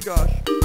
my gosh.